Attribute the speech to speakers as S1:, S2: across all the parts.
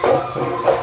S1: Thank you.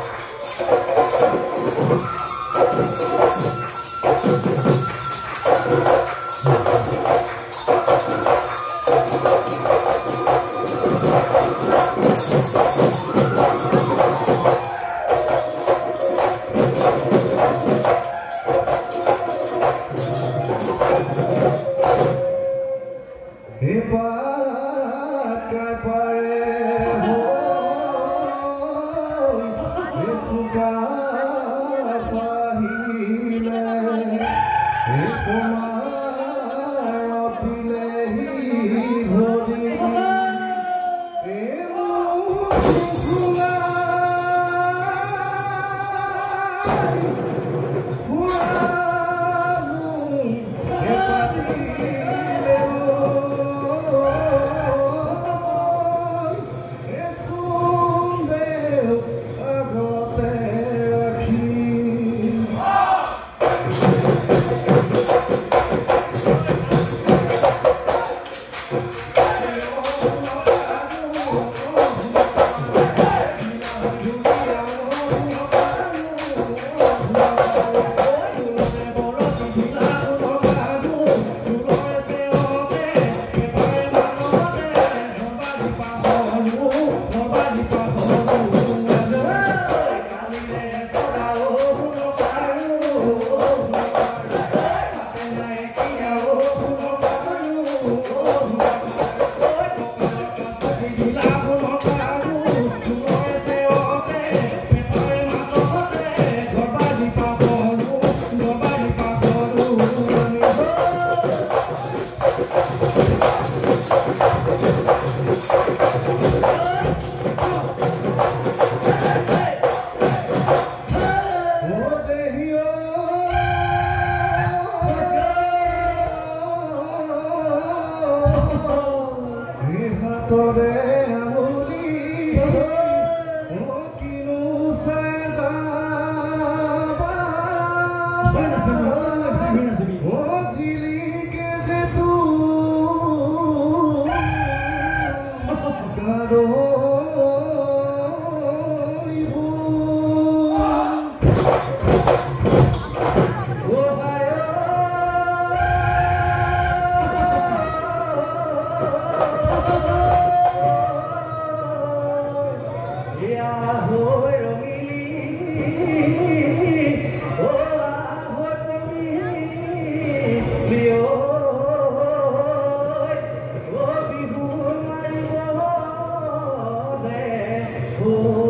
S1: Senhor.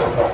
S1: Thank you.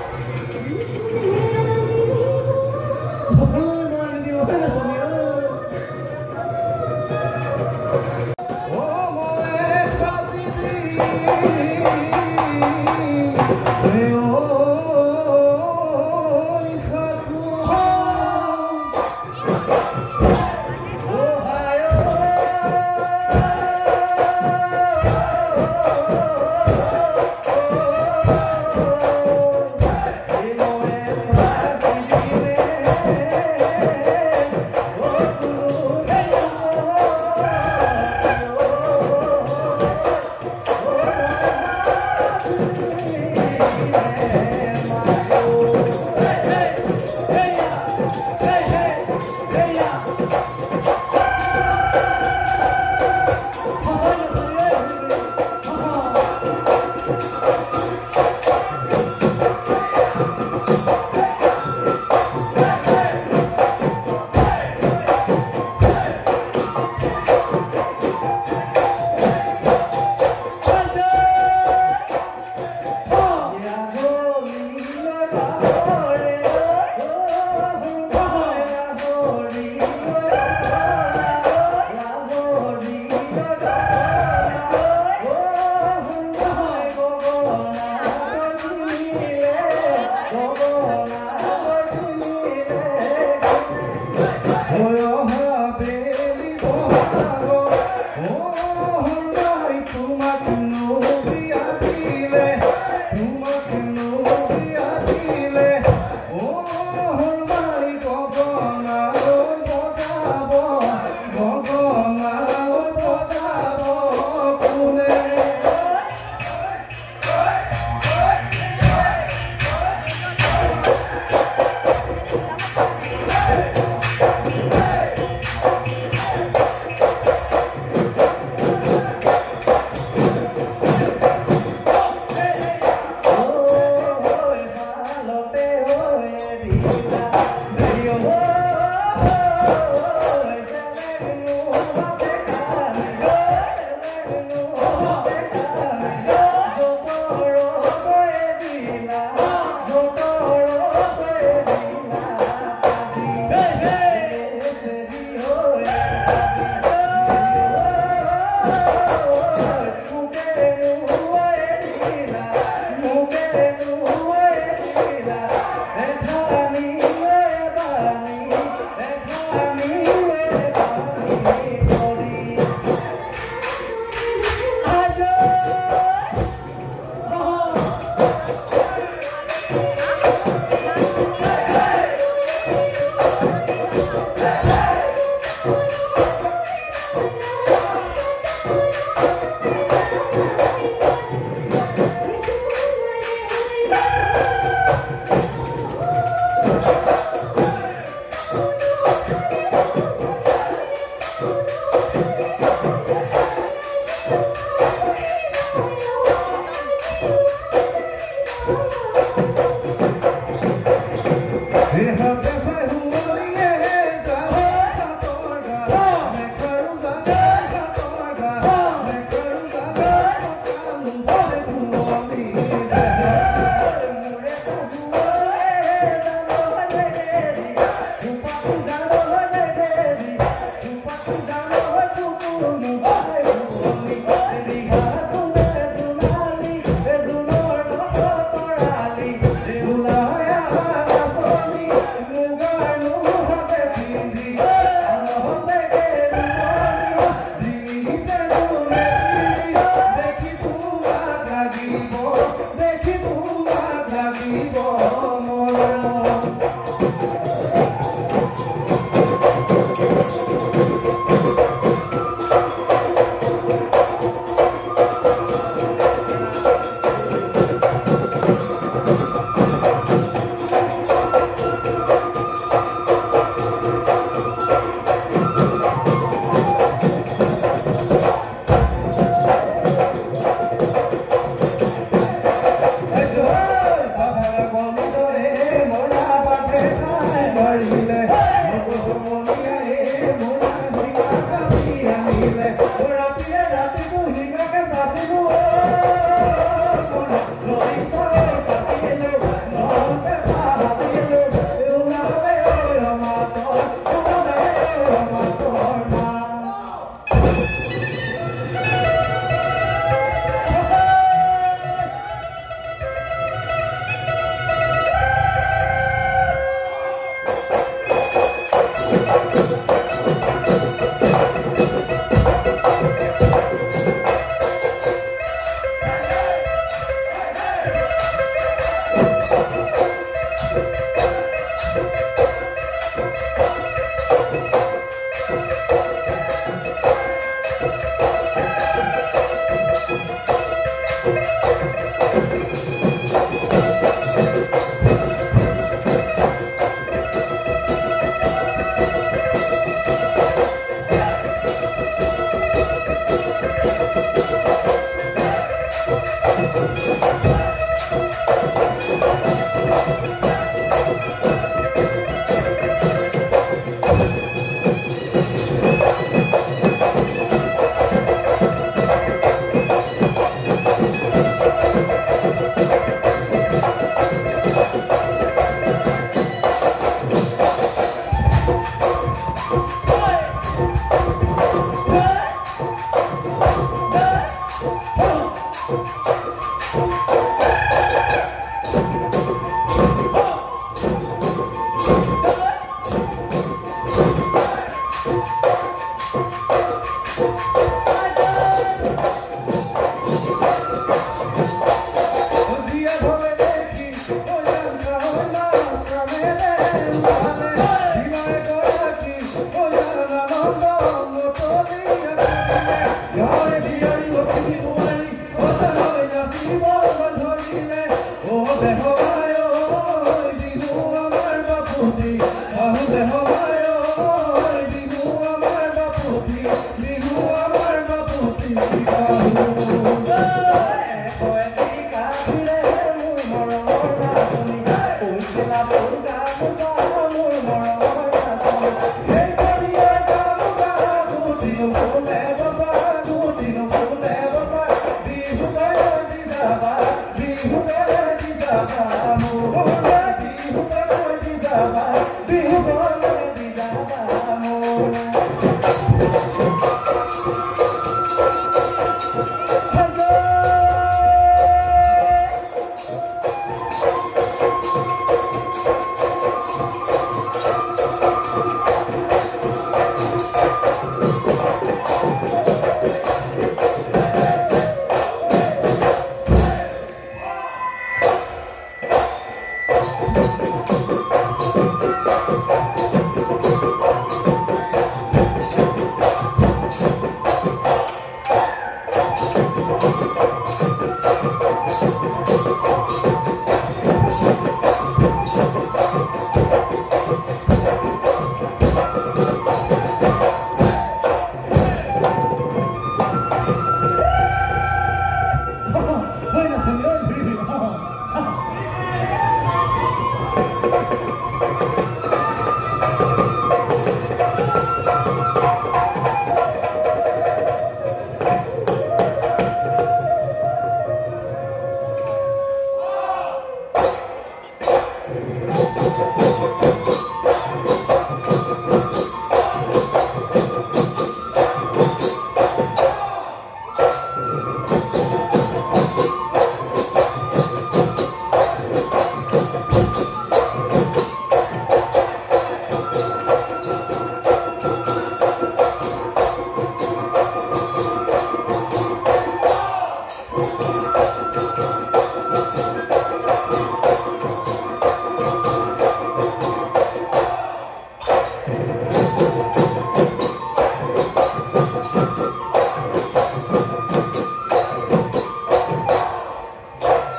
S1: Música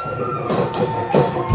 S1: Thank you.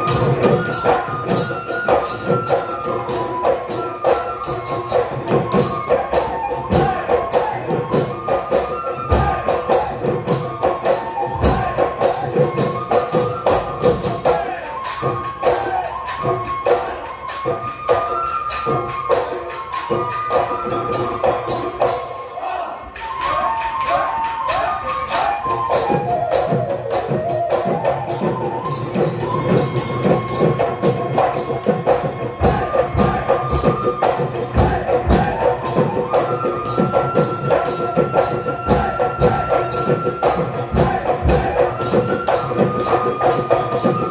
S1: Thank you.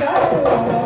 S1: Obrigada.